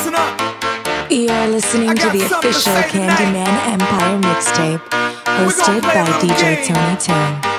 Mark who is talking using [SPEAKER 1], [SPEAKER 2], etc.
[SPEAKER 1] listen up.
[SPEAKER 2] You're listening to the official to Candyman tonight. Empire mixtape, hosted by DJ Tony
[SPEAKER 3] Tang.